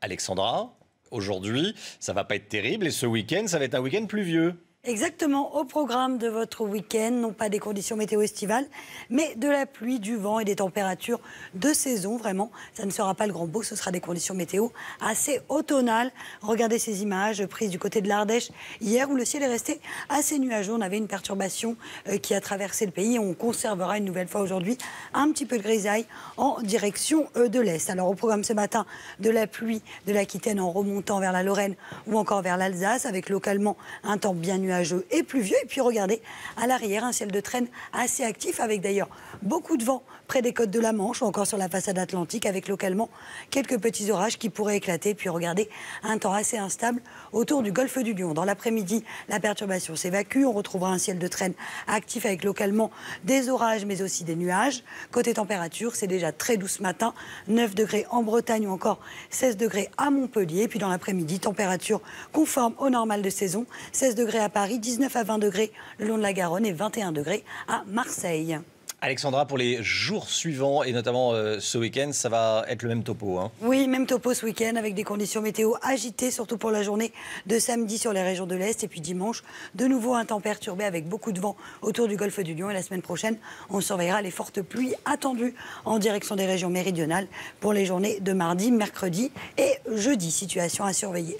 Alexandra, aujourd'hui, ça va pas être terrible et ce week-end, ça va être un week-end pluvieux. Exactement, au programme de votre week-end, non pas des conditions météo estivales, mais de la pluie, du vent et des températures de saison, vraiment. Ça ne sera pas le grand beau, ce sera des conditions météo assez automnales. Regardez ces images prises du côté de l'Ardèche hier où le ciel est resté assez nuageux. On avait une perturbation euh, qui a traversé le pays. On conservera une nouvelle fois aujourd'hui un petit peu de grisaille en direction euh, de l'Est. Alors au programme ce matin, de la pluie de l'Aquitaine en remontant vers la Lorraine ou encore vers l'Alsace, avec localement un temps bien nuageux nuageux et pluvieux. Et puis regardez, à l'arrière, un ciel de traîne assez actif, avec d'ailleurs beaucoup de vent près des côtes de la Manche ou encore sur la façade atlantique, avec localement quelques petits orages qui pourraient éclater. Puis regardez, un temps assez instable autour du golfe du Lion. Dans l'après-midi, la perturbation s'évacue. On retrouvera un ciel de traîne actif avec localement des orages, mais aussi des nuages. Côté température, c'est déjà très doux ce matin. 9 degrés en Bretagne ou encore 16 degrés à Montpellier. Puis dans l'après-midi, température conforme au normal de saison. 16 degrés à Paris. Paris, 19 à 20 degrés le long de la Garonne et 21 degrés à Marseille. Alexandra, pour les jours suivants et notamment euh, ce week-end, ça va être le même topo. Hein. Oui, même topo ce week-end avec des conditions météo agitées, surtout pour la journée de samedi sur les régions de l'Est et puis dimanche, de nouveau un temps perturbé avec beaucoup de vent autour du golfe du Lion. Et la semaine prochaine, on surveillera les fortes pluies attendues en direction des régions méridionales pour les journées de mardi, mercredi et jeudi. Situation à surveiller.